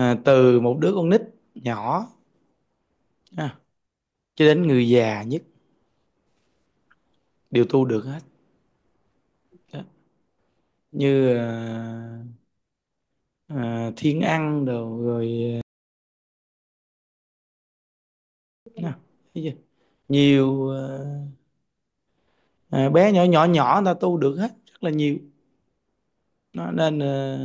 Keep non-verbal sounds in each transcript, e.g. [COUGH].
à, từ một đứa con nít nhỏ à, cho đến người già nhất. Đều tu được hết. Đó. như à, à, thiên ăn đồ rồi à, nhiều à, à, bé nhỏ nhỏ nhỏ người ta tu được hết rất là nhiều. Nó nên à,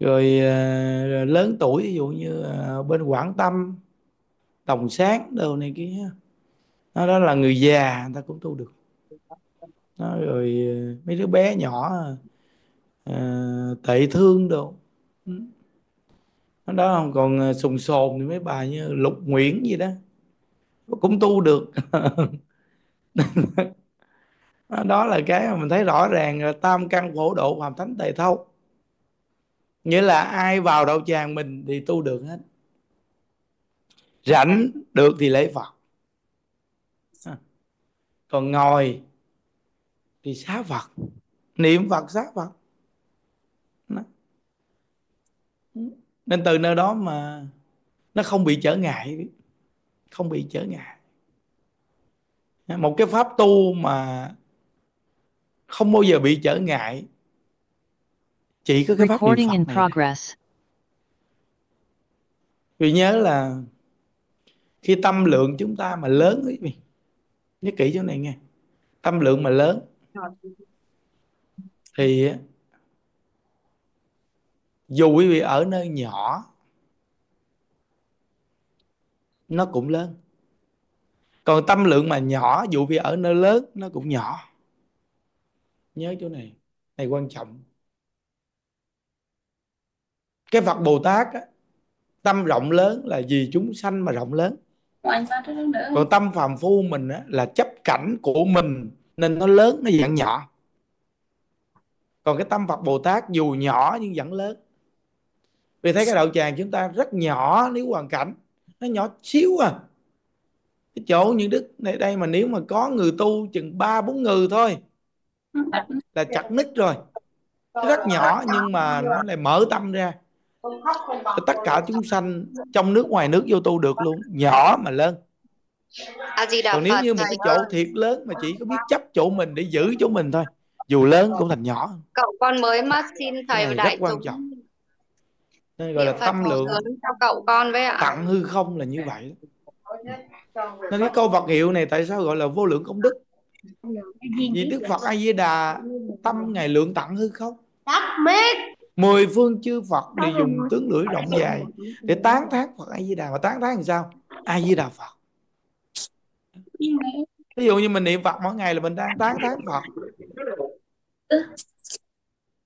rồi à, lớn tuổi ví dụ như à, bên Quảng Tâm Đồng Sáng đồ này kia nó đó là người già người ta cũng tu được. Đó, rồi ờ, mấy đứa bé nhỏ à, tệ thương đồ. Ừ. Đó không còn sùng sồn thì mấy bà như Lục Nguyễn gì đó. Cũng tu được. [LAUGHS] Đó là cái mà mình thấy rõ ràng là tam căn phổ độ hoàn thánh tề thâu nghĩa là ai vào đạo tràng mình thì tu được hết. Rảnh được thì lễ phật. Còn ngồi thì xá phật. Niệm phật, xá phật. Nên từ nơi đó mà nó không bị trở ngại không bị trở ngại. Một cái pháp tu mà không bao giờ bị trở ngại chỉ có cái pháp niệm Phật này. progress. vì nhớ là khi tâm lượng chúng ta mà lớn quý vị nhớ kỹ chỗ này nghe. Tâm lượng mà lớn. Thì dù quý vị ở nơi nhỏ nó cũng lớn. Còn tâm lượng mà nhỏ dù vì ở nơi lớn nó cũng nhỏ. Nhớ chỗ này. Này quan trọng cái Phật Bồ Tát á, tâm rộng lớn là vì chúng sanh mà rộng lớn. Còn tâm phàm phu mình á, là chấp cảnh của mình nên nó lớn nó dạng nhỏ. Còn cái tâm Phật Bồ Tát dù nhỏ nhưng vẫn lớn. Vì thấy cái đạo tràng chúng ta rất nhỏ nếu hoàn cảnh nó nhỏ xíu à. Cái chỗ những đức này đây mà nếu mà có người tu chừng ba bốn người thôi là chặt nít rồi. Rất nhỏ nhưng mà nó lại mở tâm ra tất cả chúng sanh trong nước ngoài nước vô tu được luôn nhỏ mà lớn còn nếu như một cái chỗ thiệt lớn mà chỉ có biết chấp chỗ mình để giữ chỗ mình thôi dù lớn cũng thành nhỏ. Cậu con mới mất xin thầy và đại rất quan trọng. Nên gọi là tâm lượng cho cậu con với ạ. tặng hư không là như vậy nên cái câu vật hiệu này tại sao gọi là vô lượng công đức? Vì đức phật a di đà tâm ngài lượng tặng hư không mười phương chư phật đều dùng tướng lưỡi rộng dài để tán thán phật a di đà và tán thán làm sao? A di đà phật ví dụ như mình niệm phật mỗi ngày là mình đang tán thán phật.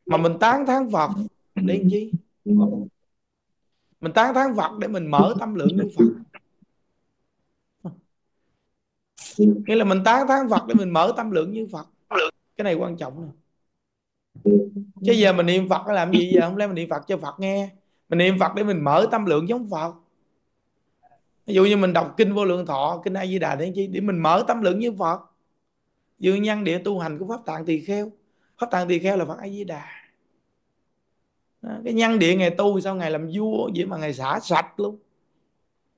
Mà mình tán thán phật để làm chi mình tán thán phật để mình mở tâm lượng như phật. Nghĩa là mình tán thán Phật để mình mở tâm lượng như Phật. Cái này quan trọng này chứ giờ mình niệm Phật làm gì giờ? Không lẽ mình niệm Phật cho Phật nghe? Mình niệm Phật để mình mở tâm lượng giống Phật. Ví dụ như mình đọc kinh vô lượng thọ, kinh A Di Đà để chi, để mình mở tâm lượng như Phật. Dương nhân địa tu hành của pháp tạng tỳ kheo. Pháp tạng tỳ kheo là Phật A Di Đà. Cái nhân địa ngày tu sao ngày làm vua vậy mà ngày xả sạch luôn.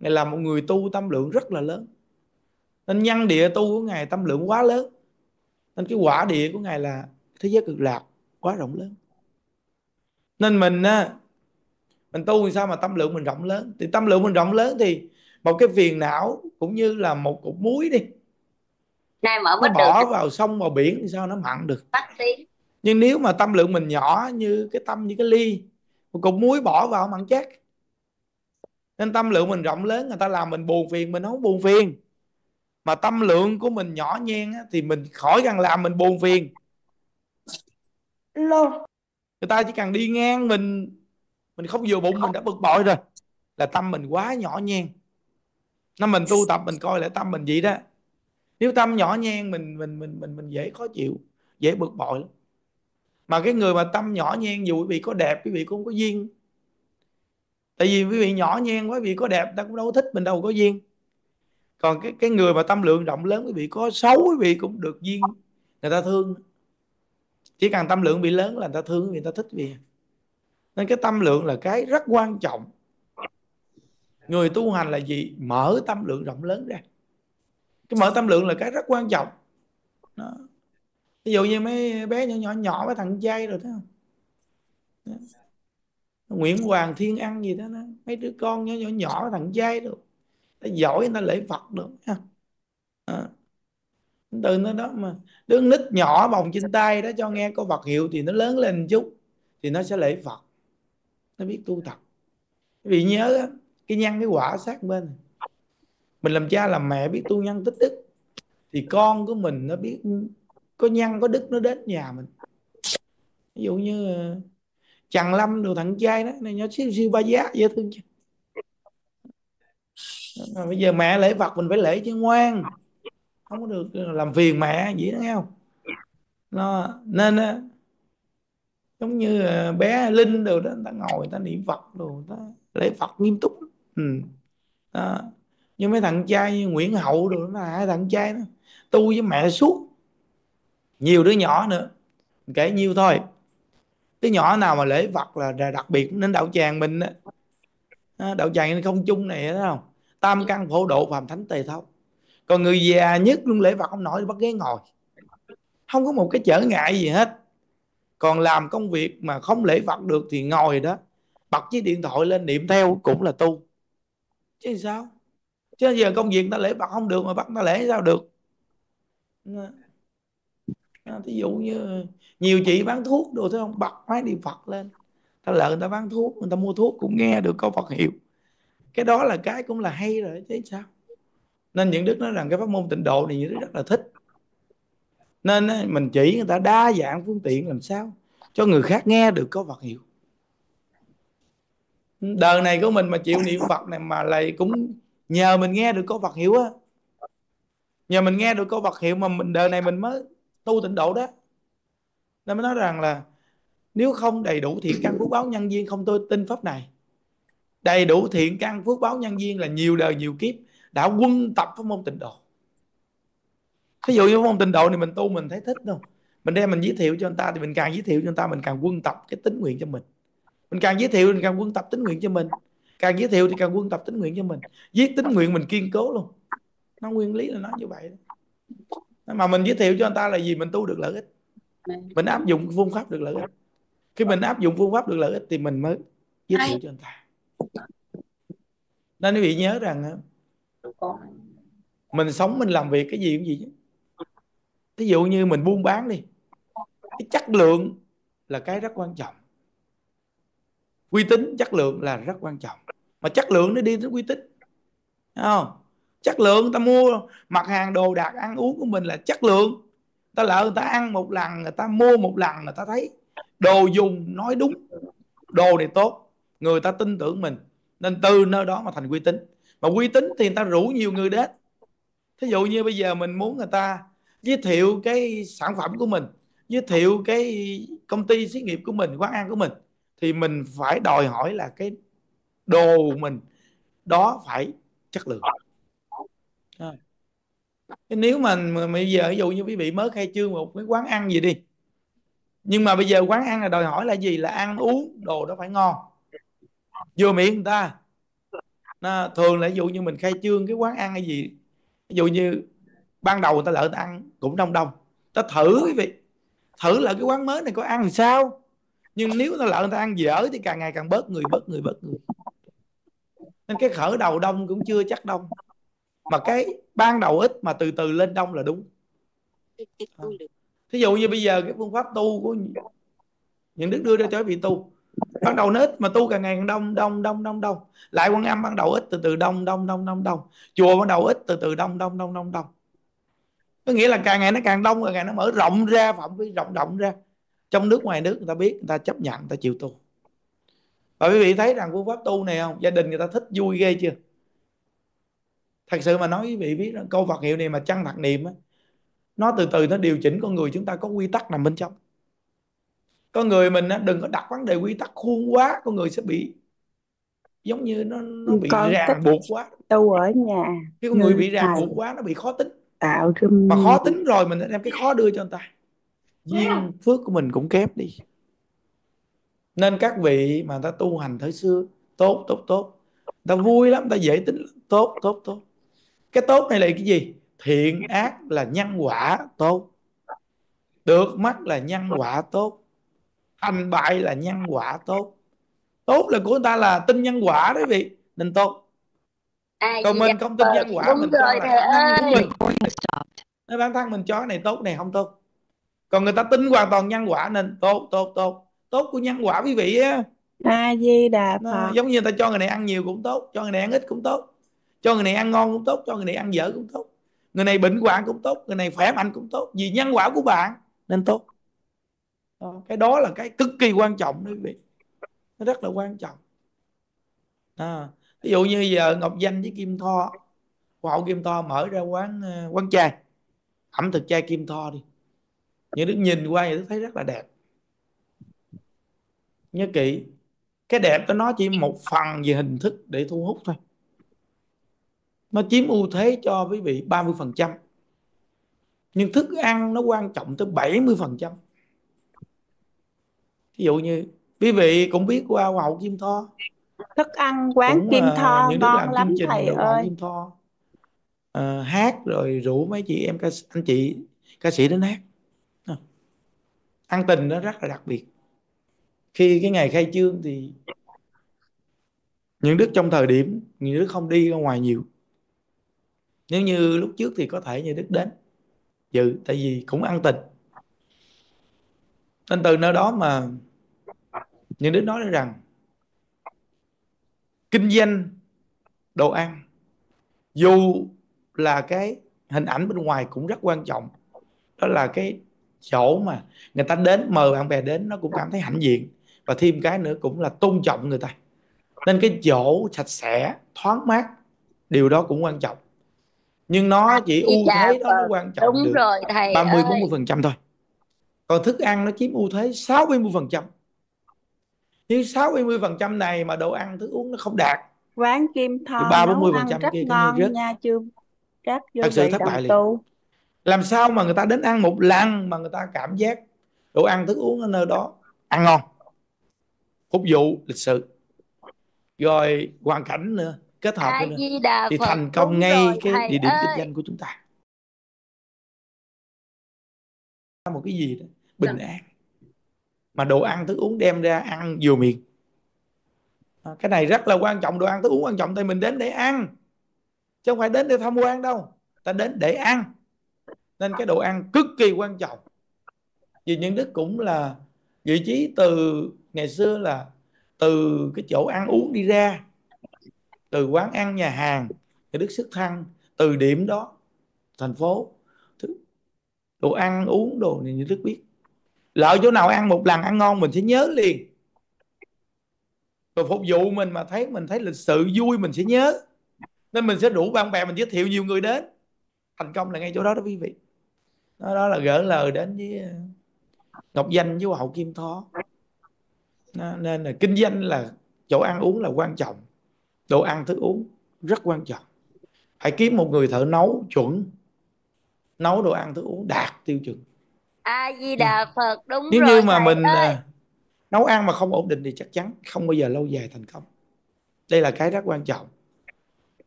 Ngày là một người tu tâm lượng rất là lớn. Nên nhân địa tu của ngài tâm lượng quá lớn. Nên cái quả địa của ngài là thế giới cực lạc quá rộng lớn. Nên mình á mình tu thì sao mà tâm lượng mình rộng lớn? Thì tâm lượng mình rộng lớn thì một cái phiền não cũng như là một cục muối đi. Này mở nó bỏ được. vào sông vào biển thì sao? Nó mặn được. Nhưng nếu mà tâm lượng mình nhỏ như cái tâm như cái ly một cục muối bỏ vào mặn chắc nên tâm lượng mình rộng lớn người ta làm mình buồn phiền mình không buồn phiền. Mà tâm lượng của mình nhỏ nhen á, thì mình khỏi cần làm mình buồn phiền lô. Người ta chỉ cần đi ngang mình mình không vừa bụng mình đã bực bội rồi, là tâm mình quá nhỏ nhen. Nó mình tu tập mình coi lại tâm mình vậy đó. Nếu tâm nhỏ nhen, mình mình mình mình mình dễ khó chịu, dễ bực bội lắm. Mà cái người mà tâm nhỏ nhen, dù quý vị có đẹp, quý vị cũng không có duyên. Tại vì quý vị nhỏ nhen quá, quý vị có đẹp, ta cũng đâu có thích, mình đâu có duyên. Còn cái cái người mà tâm lượng rộng lớn, quý vị có xấu, quý vị cũng được duyên. Người ta thương chỉ cần tâm lượng bị lớn là người ta thương người ta thích vì nên cái tâm lượng là cái rất quan trọng. Người tu hành là gì? Mở tâm lượng rộng lớn ra. Cái mở tâm lượng là cái rất quan trọng. Đó. ví dụ như mấy bé nhỏ nhỏ nhỏ với thằng trai rồi thấy không đó. Nguyễn Hoàng Thiên Ăn gì đó, đó. Mấy đứa con nhỏ nhỏ nhỏ thằng trai được ta giỏi người ta lễ Phật được ha. À từ nó đó, mà đứa nít nhỏ bồng trên tay đó cho nghe câu Phật hiệu thì nó lớn lên chút, thì nó sẽ lễ Phật. Nó biết tu tập. Vì nhớ cái nhân cái quả sát bên mình làm cha làm mẹ biết tu nhân tích đức, thì con của mình nó biết có nhân có đức nó đến nhà mình. Ví dụ như ờ, chàng lâm đồ thằng trai đó này nhỏ siêu siêu ba giá dễ thương chứ mà bây giờ mẹ lễ vật mình phải lễ cho ngoan không có được ờ, làm phiền mẹ gì đó nghe không? Nó, nên giống như ờ, bé linh đồ đó, người ta ngồi, người ta niệm phật đồ, người ta lễ phật nghiêm túc ừ. đó. như mấy thằng trai như nguyễn hậu đồ nó hai thằng trai đó, tu với mẹ suốt. Nhiều đứa nhỏ nữa. Kể nhiêu thôi. Cái nhỏ nào mà lễ vật là đặc biệt nên đạo tràng mình á. Đạo tràng không chung này đó không? Tam căn phổ độ phàm thánh tề thấu còn người già nhất luôn lễ vật không nổi bắt ghế ngồi. Không có một cái trở ngại gì hết. Còn làm công việc mà không lễ vật được thì ngồi đó, bật chiếc điện thoại lên niệm theo cũng là tu. Chứ sao? Chứ giờ công việc ta lễ vật không được mà bắt ta lễ sao được? Thí dụ như nhiều chị bán thuốc đồ thấy không? Bật máy niệm Phật lên. Ta lợi người ta bán thuốc, người ta mua thuốc cũng nghe được câu Phật hiệu. Cái đó là cái cũng là hay rồi, chứ sao? Nên những đức nói rằng cái pháp môn tịnh độ này những đức rất là thích. Nên mình chỉ người ta đa dạng phương tiện làm sao cho người khác nghe được có Phật hiệu. Đời này của mình mà chịu niệm Phật này mà lại cũng nhờ mình nghe được có Phật hiệu á. Nhờ mình nghe được có Phật hiệu mà mình, đời này mình mới tu tịnh độ đó. Nên mới nói rằng là nếu không đầy đủ thiện căn phước báo nhân duyên, không tôi tin pháp này. Đầy đủ thiện căn phước báo nhân duyên là nhiều đời nhiều kiếp đã quân tập pháp môn tịnh độ. Ví dụ như môn tịnh độ này mình tu mình thấy thích đâu. Mình đem mình giới thiệu cho người ta thì mình càng giới thiệu cho người ta mình càng quân tập cái tính nguyện cho mình. Mình càng giới thiệu mình càng quân tập tính nguyện cho mình. Càng giới thiệu thì càng quân tập tính nguyện cho mình. Viết tính nguyện mình kiên cố luôn. Nó nguyên lý là nó như vậy mà mình giới thiệu cho người ta là gì? Mình tu được lợi ích. Mình áp dụng phương pháp được lợi ích. Khi mình áp dụng phương pháp được lợi ích thì mình mới giới thiệu cho người ta. Nên quý vị nhớ rằng mình sống mình làm việc cái gì cũng gì chứ. Thí dụ như mình buôn bán đi, cái chất lượng là cái rất quan trọng. Uy tín chất lượng là rất quan trọng. Mà chất lượng nó đi đến uy tín Thấy không? Chất lượng ta mua mặt hàng đồ đạc ăn uống của mình là chất lượng. Ta lỡ người ta ăn một lần, người ta mua một lần người ta thấy đồ dùng nói đúng, đồ này tốt, người ta tin tưởng mình, nên từ nơi đó mà thành uy tín mà uy tín thì người ta rủ nhiều người đến. Thí dụ như bây giờ mình muốn người ta giới thiệu cái sản phẩm của mình giới thiệu cái công ty xí nghiệp của mình quán ăn của mình thì mình phải đòi hỏi là cái đồ mình đó phải chất lượng. À. nếu mà, mà bây giờ ví dụ như quý vị mới khai trương một cái quán ăn gì đi nhưng mà bây giờ quán ăn là đòi hỏi là gì? Là ăn uống đồ đó phải ngon. Vừa miệng người ta nó, thường là ví dụ như mình khai trương cái quán ăn hay gì ví dụ như ban đầu người ta lỡ ta ăn cũng đông đông. Ta thử quý vị thử là cái quán mới này có ăn sao? Nhưng nếu ta lỡ người ta ăn dở thì càng ngày càng bớt người bớt người bớt người. Nên cái khởi đầu đông cũng chưa chắc đông. Mà cái ban đầu ít mà từ từ lên đông là đúng. Thí dụ như bây giờ cái phương pháp tu của những đức đưa ra cho vị tu ban đầu nó ít mà tu càng ngày càng đông đông đông đông đông. Lại quan âm ban đầu ít, từ từ đông đông đông đông đông. Chùa ban đầu ít, từ từ đông đông đông đông đông. Có nghĩa là càng ngày nó càng đông, càng ngày nó mở rộng ra, phạm vi rộng rộng ra. Trong nước, ngoài nước, người ta biết, người ta chấp nhận, người ta chịu tu. Và quý vị thấy rằng phương pháp tu này không? Gia đình người ta thích vui ghê chưa? Thật sự mà nói quý vị biết câu Phật hiệu này mà chăng thật niệm á, nó từ từ nó điều chỉnh con người chúng ta có quy tắc nằm bên trong con người mình á, đừng có đặt vấn đề quy tắc khuôn quá con người sẽ bị giống như nó nó bị con ràng buộc quá. tu ở nhà. Cái con người bị ràng buộc quá nó bị khó tính. tạo râm mà khó tính rồi mình đem cái khó đưa cho người ta. Duyên phước của mình cũng kém đi. Nên các vị mà ta tu hành thời xưa tốt tốt tốt. Ta vui lắm ta dễ tính tốt tốt tốt. Cái tốt này là cái gì? Thiện ác là nhân quả tốt. Được mắt là nhân quả tốt thành bại là nhân quả tốt. Tốt là của người ta là tin nhân quả đấy vị. Nên tốt. À, còn mình không tin nhân quả mình cho là nếu bản thân mình cho cái này tốt này không tốt. Còn người ta tin hoàn toàn nhân quả nên tốt tốt tốt. Tốt của nhân quả quý vị á. A di đà phật. giống như người ta cho người này ăn nhiều cũng tốt cho người này ăn ít cũng tốt. Cho người này ăn ngon cũng tốt cho người này ăn dở cũng tốt. Người này bệnh hoạn cũng tốt người này khỏe mạnh cũng tốt. Vì nhân quả của bạn nên tốt cái đó là cái cực kỳ quan trọng quý vị. Nó rất là quan trọng. À, ví dụ như giờ ngọc danh với kim tho hoa hậu kim tho mở ra quán ờ, quán chai. Ẩm thực chai kim tho đi. Những đứa nhìn qua thì thấy rất là đẹp. Nhớ kỹ cái đẹp đó nó chỉ một phần về hình thức để thu hút thôi. Nó chiếm ưu thế cho quý vị 30% nhưng thức ăn nó quan trọng tới 70% ví dụ như quý vị cũng biết qua Hoa hậu Kim Tho. Thức ăn quán cũng, Kim Tho những ngon lắm chương trình thầy ơi. Kim Tho. Uh, hát rồi rủ mấy chị em ca anh chị ca sĩ đến hát. Ăn tình nó rất là đặc biệt. Khi cái ngày khai trương thì những đức trong thời điểm những đức không đi ra ngoài nhiều. Nếu như lúc trước thì có thể như đức đến dự tại vì cũng ăn tình nên từ nơi đó mà những đức nói rằng kinh doanh đồ ăn dù là cái hình ảnh bên ngoài cũng rất quan trọng. Đó là cái chỗ mà người ta đến mời bạn bè đến nó cũng cảm thấy hãnh diện. Và thêm cái nữa cũng là tôn trọng người ta. Nên cái chỗ sạch sẽ thoáng mát điều đó cũng quan trọng. Nhưng nó chỉ ưu thế đó nó quan trọng đúng được. rồi thầy 30 40 phần trăm thôi còn thức ăn nó chiếm ưu thế 60 phần trăm. Nhưng 60 phần trăm này mà đồ ăn thức uống nó không đạt. Quán kim tho ba bốn mươi phần trăm kia ngon rớt. nha chưa rất thật sự thất bại liền. làm sao mà người ta đến ăn một lần mà người ta cảm giác đồ ăn thức uống ở nơi đó ăn ngon? Phục vụ lịch sự. Rồi hoàn cảnh nữa kết hợp nữa thì thành công ngay cái địa điểm kinh doanh của chúng ta một cái gì đó bình dạ. an. Mà đồ ăn thức uống đem ra ăn vừa miệng. Cái này rất là quan trọng đồ ăn thức uống quan trọng tại mình đến để ăn. Chứ không phải đến để tham quan đâu ta đến để ăn. Nên cái đồ ăn cực kỳ quan trọng. Vì những đức cũng là vị trí từ ngày xưa là từ cái chỗ ăn uống đi ra từ quán ăn nhà hàng thì đức xuất thăng từ điểm đó thành phố đồ ăn uống đồ này như đức biết. Lỡ chỗ nào ăn một lần ăn ngon mình sẽ nhớ liền. Rồi phục vụ mình mà thấy mình thấy lịch sự vui mình sẽ nhớ. Nên mình sẽ đủ bạn bè mình giới thiệu nhiều người đến. Thành công là ngay chỗ đó đó quý vị. Đó, đó là gỡ lời đến với ờ, ngọc danh với hậu kim thó. Nên là kinh doanh là chỗ ăn uống là quan trọng. Đồ ăn thức uống rất quan trọng. Hãy kiếm một người thợ nấu chuẩn nấu đồ ăn thức uống đạt tiêu chuẩn. A di đà phật đúng nếu rồi như mà mình ơi. À, nấu ăn mà không ổn định thì chắc chắn không bao giờ lâu dài thành công. Đây là cái rất quan trọng.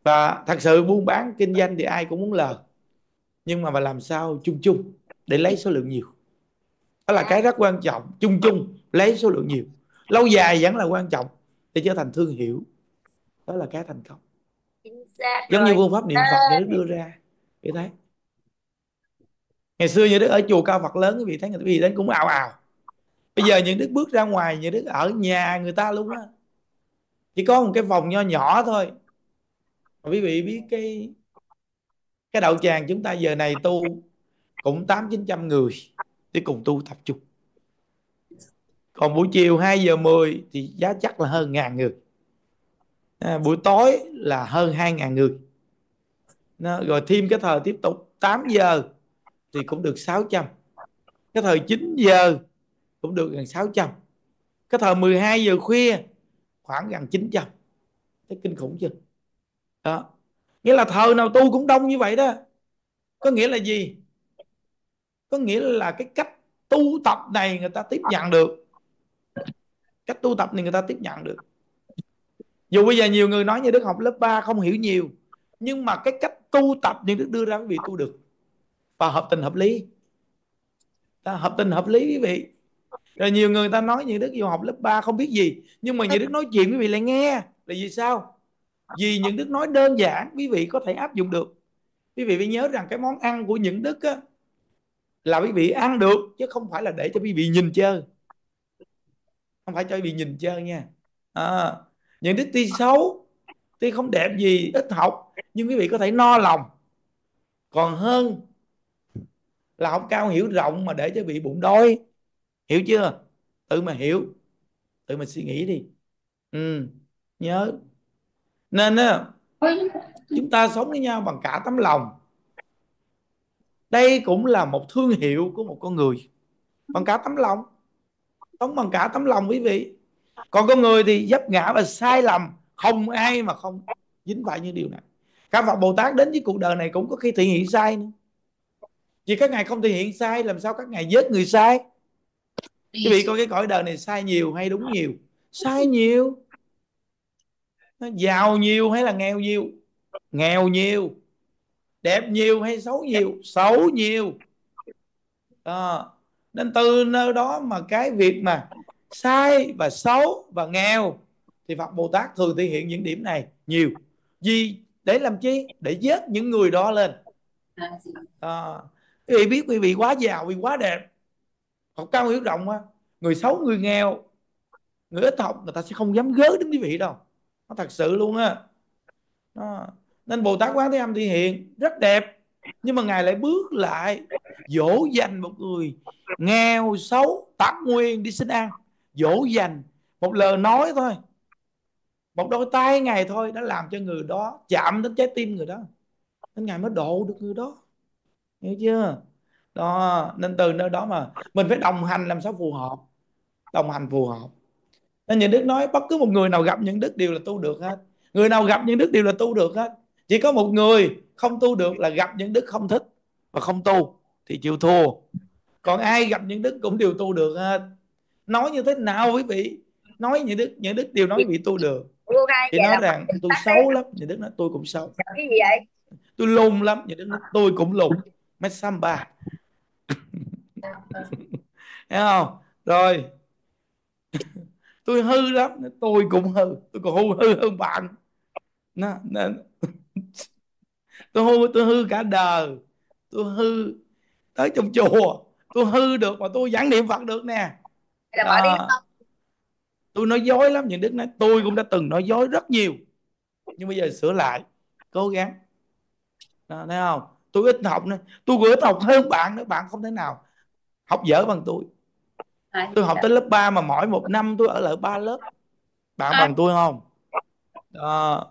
Và thật sự buôn bán kinh doanh thì ai cũng muốn lời nhưng mà mà làm sao chung chung để lấy số lượng nhiều? Đó là cái rất quan trọng. Chung chung lấy số lượng nhiều. Lâu dài vẫn là quan trọng để trở thành thương hiệu. Đó là cái thành công. Giống như phương pháp niệm phật đức đưa ra. Như thế ngày xưa như đức ở chùa cao phật lớn quý vị thấy người vị đến cũng ào ào. Bây giờ những đức bước ra ngoài những đức ở nhà người ta luôn á. Chỉ có một cái vòng nho nhỏ thôi. Quý vị biết cái cái đạo tràng chúng ta giờ này tu cũng tám chín trăm người để cùng tu tập trung còn buổi chiều 2 giờ 10 thì giá chắc là hơn ngàn người. À, buổi tối là hơn hai ngàn người. Nó, rồi thêm cái thời tiếp tục 8 giờ thì cũng được 600 cái thời 9 giờ cũng được gần 600 cái thời 12 giờ khuya khoảng gần 900 thấy kinh khủng chưa? Đó. Nghĩa là thời nào tu cũng đông như vậy đó. Có nghĩa là gì? Có nghĩa là cái cách tu tập này người ta tiếp nhận được. Cách tu tập này người ta tiếp nhận được. Dù bây giờ nhiều người nói như đức học lớp 3 không hiểu nhiều, nhưng mà cái cách tu tập như đức đưa ra quý vị tu được và hợp tình hợp lý. Ta hợp tình hợp lý quý vị. Rồi nhiều người ta nói như đức vô học lớp 3 không biết gì nhưng mà như đức nói chuyện quý vị lại nghe. Là vì sao? Vì những đức nói đơn giản quý vị có thể áp dụng được. Quý vị phải nhớ rằng cái món ăn của những đức á, là quý vị ăn được chứ không phải là để cho quý vị nhìn chơi. Không phải cho quý vị nhìn chơi nha. À, những đức tuy xấu tuy không đẹp gì ít học nhưng quý vị có thể no lòng. Còn hơn là học cao hiểu rộng mà để cho bị bụng đói. Hiểu chưa? Tự mà hiểu. Tự mà suy nghĩ đi. Ừ nhớ. Nên á chúng ta sống với nhau bằng cả tấm lòng. Đây cũng là một thương hiệu của một con người. Bằng cả tấm lòng. Sống bằng cả tấm lòng quý vị. Còn con người thì dấp ngã và sai lầm. Không ai mà không dính phải như điều này. Các Phật Bồ Tát đến với cuộc đời này cũng có khi thể hiện sai nữa vì các ngài không thể hiện sai làm sao các ngài vớt người sai? Quý vị coi cái cõi đời này sai nhiều hay đúng nhiều? Sai nhiều. Giàu nhiều hay là nghèo nhiều? Nghèo nhiều. Đẹp nhiều hay xấu nhiều? Xấu nhiều. À, nên từ nơi đó mà cái việc mà sai và xấu và nghèo thì Phật Bồ Tát thường thể hiện những điểm này nhiều. Vì để làm chi? Để vớt những người đó lên. À, quý vị biết quý vị quá giàu, quý vị quá đẹp. Học cao hiểu rộng á người xấu, người nghèo. Người ít học, người ta sẽ không dám gớ đến quý vị đâu. Nó thật sự luôn á. Nên Bồ Tát Quán Thế Âm Thị Hiện, rất đẹp. Nhưng mà ngài lại bước lại, dỗ dành một người nghèo, xấu, tắc nguyên đi xin ăn. Dỗ dành. Một lời nói thôi. Một đôi tay ngài thôi đã làm cho người đó chạm đến trái tim người đó. Nên ngài mới độ được người đó hiểu chưa? Đó nên từ nơi đó mà mình phải đồng hành làm sao phù hợp đồng hành phù hợp. Nên những đức nói bất cứ một người nào gặp những đức đều là tu được hết. Người nào gặp những đức đều là tu được hết. Chỉ có một người không tu được là gặp những đức không thích và không tu thì chịu thua. Còn ai gặp những đức cũng đều tu được hết. Nói như thế nào quý vị? Nói những đức những đức đều nói bị tu được. Thì nói rằng tôi xấu lắm những đức nói tôi cũng xấu. Cái gì vậy? Tôi lùn lắm những đức nói tôi cũng lùn mấy samba thấy không? Rồi. Tôi hư lắm. Tôi cũng hư. Tôi còn hư hư hơn bạn. Nó nên tôi hư tôi hư cả đời. Tôi hư tới trong chùa. Tôi hư được mà tôi giảng niệm phật được nè. À, tôi nói dối lắm. Những đức nói tôi cũng đã từng nói dối rất nhiều. Nhưng bây giờ sửa lại. Cố gắng. Đó, thấy không tôi ít học nữa. Tôi cũng ít học hơn bạn nữa. Bạn không thể nào học dở bằng tôi. Tôi học tới lớp 3 mà mỗi một năm tôi ở lại ba lớp. Bạn bằng tôi không? Đó.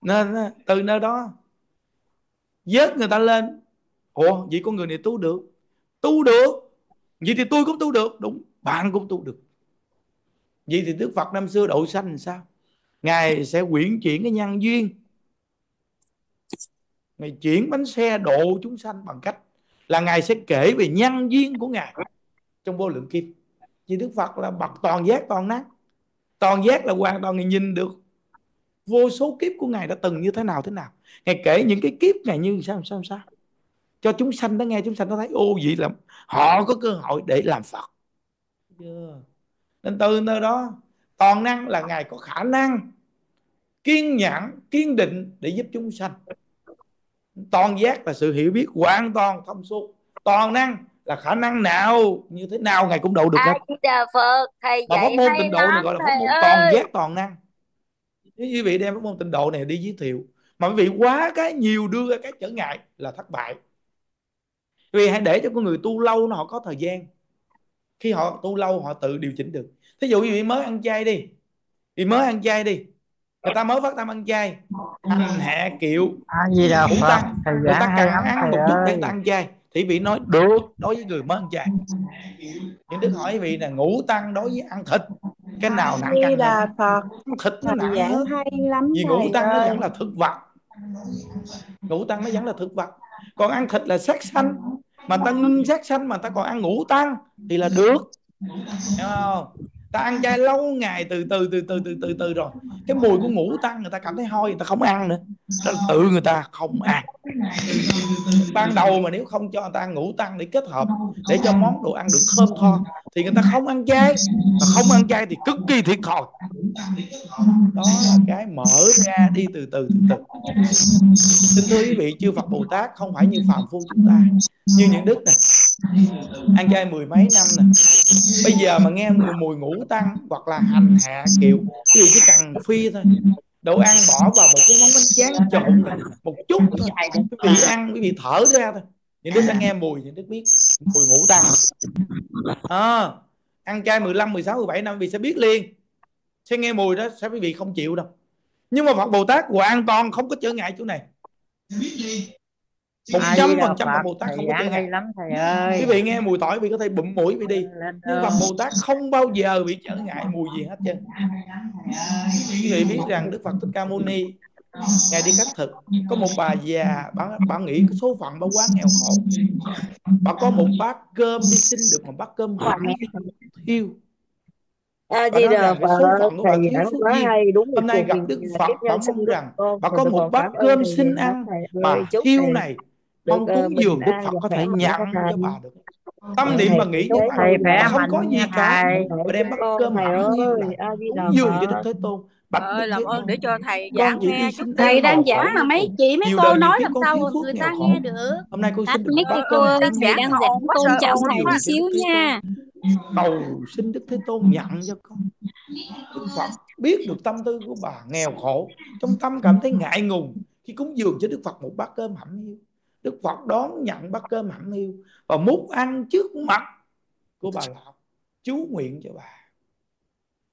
nên từ nơi đó vớt người ta lên. Ủa vậy con người này tu được? Tu được. Vậy thì tôi cũng tu được. Đúng bạn cũng tu được. Vậy thì đức phật năm xưa độ sanh làm sao? Ngài sẽ quyển chuyển cái nhân duyên ngài chuyển bánh xe độ chúng sanh bằng cách là ngài sẽ kể về nhân duyên của ngài trong vô lượng kim vì đức phật là bậc toàn giác toàn năng. Toàn giác là hoàn toàn ngài nhìn được vô số kiếp của ngài đã từng như thế nào thế nào. Ngài kể những cái kiếp này như sao sao sao. Cho chúng sanh nó nghe chúng sanh nó thấy ô vậy là họ có cơ hội để làm phật. Nên từ nơi đó toàn năng là ngài có khả năng kiên nhẫn kiên định để giúp chúng sanh toàn giác là sự hiểu biết hoàn toàn thông suốt. Toàn năng là khả năng nào như thế nào ngài cũng độ được hết. Phật thầy mà pháp môn tịnh độ này gọi là pháp môn toàn giác toàn năng. Nếu quý vị đem pháp môn tịnh độ này đi giới thiệu mà quý vị quá cái nhiều đưa ra cái trở ngại là thất bại. Vì hãy để cho con người tu lâu nó họ có thời gian. Khi họ tu lâu họ tự điều chỉnh được. Thí dụ như vị mới ăn chay đi. Vì mới ăn chay đi người ta mới phát tâm ăn chay. Ăn hạ kiệu à, gì đâu cũng tăng người ta cần ăn một chút để tăng chay. Thì vị nói được đối với người mới ăn chay. Nhưng đức hỏi vị là ngủ tăng đối với ăn thịt. Cái nào nặng cân là Phật? Thịt nó nặng hơn. hay lắm vì ngũ tăng nó vẫn là thực vật. Ngũ tăng nó vẫn là thực vật. Còn ăn thịt là sát sanh. Mà ta ngưng sát sanh mà ta còn ăn ngũ tăng thì là được. Hiểu không ta ăn chay lâu ngày, từ từ từ từ từ từ từ rồi. Cái mùi của ngủ tăng người ta cảm thấy hôi, người ta không ăn nữa. Đó là tự người ta không ăn. Ban đầu mà nếu không cho người ta ngủ tăng để kết hợp, để cho món đồ ăn được thơm tho, thì người ta không ăn chay. Mà không ăn chay thì cực kỳ thiệt thòi. Đó là cái mở ra đi từ từ từ từ. Xin thưa quý vị, chư Phật Bồ Tát không phải như phàm phu chúng ta, như những đức này ăn chay mười mấy năm nè. Bây giờ mà nghe mùi, mùi ngủ tăng hoặc là hành hạ kiệu thì chỉ cần phi thôi. Đồ ăn bỏ vào một cái món bánh tráng trộn một chút thôi. Quý vị ăn quý vị thở ra thôi. Những đức đã nghe mùi những đức biết mùi ngủ tăng à, ờ, ăn chay 15, 16, 17 năm vì sẽ biết liền. Sẽ nghe mùi đó sẽ quý vị không chịu đâu. Nhưng mà Phật Bồ Tát của an toàn không có trở ngại chỗ này một trăm phần trăm Bồ Tát không có trở ngại lắm thầy ơi quý vị nghe mùi tỏi vị có thể bụm mũi bị đi nhưng Phật Bồ Tát không bao giờ bị trở ngại mùi gì hết trơn. Quý vị biết rằng Đức Phật Thích Ca Mâu Ni ngài đi khất thực. Có một bà già bà, bà nghĩ cái số phận bà quá nghèo khổ. Bà có một bát cơm đi xin được một bát cơm thiêu. A di đà phật thầy giảng quá hay đúng hôm nay gặp đức phật bà mong rằng bà có một bát cơm xin ăn. mà thiêu này mong cúng dường đức phật có thể nhận cho bà được. Tâm niệm mà nghĩ như thầy phải không có gì cả. và đem bát cơm hẳn nhiên cúng dường cho đức thế tôn Bạch ơi làm ơn để cho thầy giảng nghe chút thầy đang giảng mà mấy chị mấy cô nói làm sao mà người ta nghe được. Hôm nay cô xin mấy cô ơi thầy đang giảng tôn trọng thầy tí xíu nha. Cầu xin đức thế tôn nhận cho con. Đức phật biết được tâm tư của bà nghèo khổ. trong tâm cảm thấy ngại ngùng khi cúng dường cho đức phật một bát cơm hẩm hiu đức phật đón nhận bát cơm hẩm hiu và múc ăn trước mặt của bà lão chú nguyện cho bà.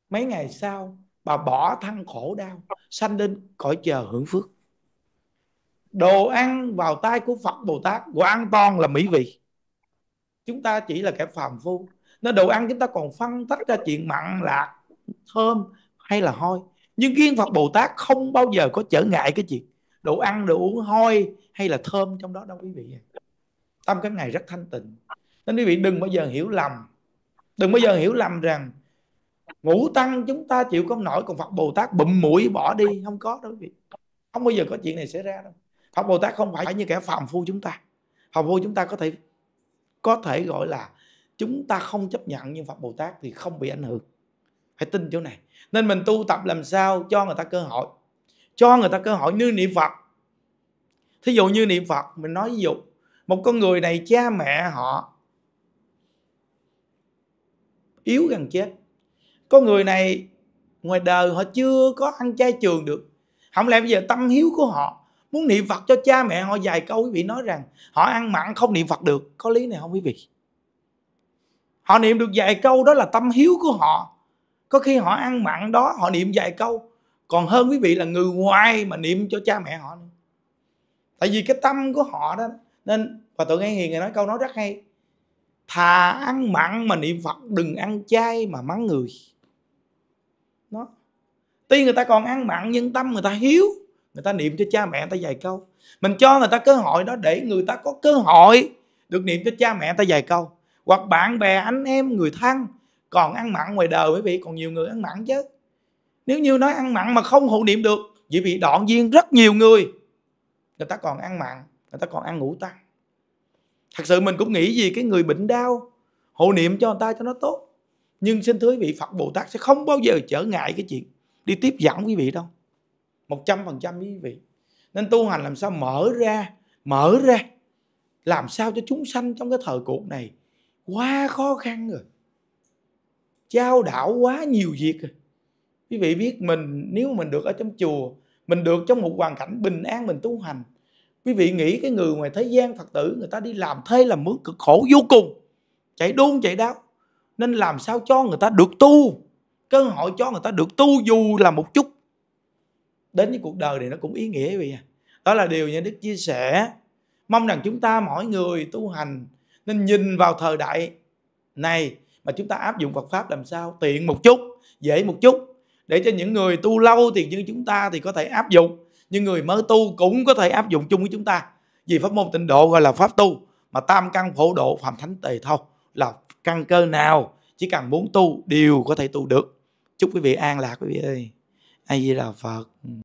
Mấy ngày sau, bà bỏ thân khổ đau, sanh lên cõi chờ hưởng phước. Đồ ăn vào tay của phật bồ tát hoàn toàn là mỹ vị. Chúng ta chỉ là kẻ phàm phu. Nên đồ ăn chúng ta còn phân tách ra chuyện mặn, lạc, thơm hay là hôi. Nhưng riêng Phật Bồ Tát không bao giờ có trở ngại cái chuyện đồ ăn, đồ uống hôi hay là thơm trong đó đâu quý vị. Tâm các ngày rất thanh tịnh. Nên quý vị đừng bao giờ hiểu lầm. Đừng bao giờ hiểu lầm rằng ngũ tăng chúng ta chịu không nổi, còn Phật Bồ Tát bụm mũi bỏ đi. Không có đâu quý vị. Không bao giờ có chuyện này xảy ra đâu. Phật Bồ Tát không phải như kẻ phàm phu chúng ta. Phàm phu chúng ta có thể có thể gọi là chúng ta không chấp nhận, nhưng Phật Bồ Tát thì không bị ảnh hưởng. Phải tin chỗ này. Nên mình tu tập làm sao cho người ta cơ hội cho người ta cơ hội như niệm Phật. Thí dụ như niệm Phật, mình nói ví dụ, một con người này cha mẹ họ yếu gần chết. Con người này ngoài đời họ chưa có ăn chay trường được. Không lẽ bây giờ tâm hiếu của họ muốn niệm Phật cho cha mẹ họ vài câu, quý vị nói rằng họ ăn mặn không niệm Phật được? Có lý này không quý vị? Họ niệm được vài câu đó là tâm hiếu của họ. Có khi họ ăn mặn đó, họ niệm vài câu còn hơn quý vị là người ngoài mà niệm cho cha mẹ họ tại vì cái tâm của họ đó, nên và tự nghe hiền người nói câu nói rất hay. Thà ăn mặn mà niệm phật, đừng ăn chay mà mắng người. Nó tuy người ta còn ăn mặn, nhưng tâm người ta hiếu. Người ta niệm cho cha mẹ ta vài câu. Mình cho người ta cơ hội đó để người ta có cơ hội được niệm cho cha mẹ ta vài câu. Hoặc bạn bè, anh em, người thân còn ăn mặn ngoài đời quý vị, còn nhiều người ăn mặn chứ nếu như nói ăn mặn mà không hộ niệm được vì bị đoạn duyên rất nhiều người. Người ta còn ăn mặn, người ta còn ăn ngủ tăng thật sự mình cũng nghĩ gì cái người bệnh đau, hộ niệm cho người ta cho nó tốt. Nhưng xin thưa quý vị, Phật Bồ Tát sẽ không bao giờ trở ngại cái chuyện đi tiếp dẫn quý vị đâu. Một trăm phần trăm quý vị. Nên tu hành làm sao mở ra mở ra. Làm sao cho chúng sanh trong cái thời cuộc này quá khó khăn rồi. Trao đảo quá nhiều việc rồi quý vị biết mình, nếu mình được ở trong chùa, mình được trong một hoàn cảnh bình an, mình tu hành, quý vị nghĩ cái người ngoài thế gian phật tử, người ta đi làm thuê làm mướn cực khổ vô cùng, chạy đôn chạy đáo. Nên làm sao cho người ta được tu? Cơ hội cho người ta được tu dù là một chút. Đến với cuộc đời này nó cũng ý nghĩa vậy. à. Đó là điều nhà đức chia sẻ. Mong rằng chúng ta mỗi người tu hành nên nhìn vào thời đại này mà chúng ta áp dụng Phật pháp làm sao? Tiện một chút, dễ một chút để cho những người tu lâu thì như chúng ta thì có thể áp dụng. Nhưng người mới tu cũng có thể áp dụng chung với chúng ta. Vì pháp môn tịnh độ gọi là pháp tu, mà tam căn phổ độ phạm thánh tề thâu là căn cơ nào, chỉ cần muốn tu, đều có thể tu được. Chúc quý vị an lạc quý vị ơi. Ai di là phật.